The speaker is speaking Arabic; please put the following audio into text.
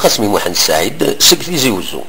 القاسمي محمد السعيد سكتي زيوزو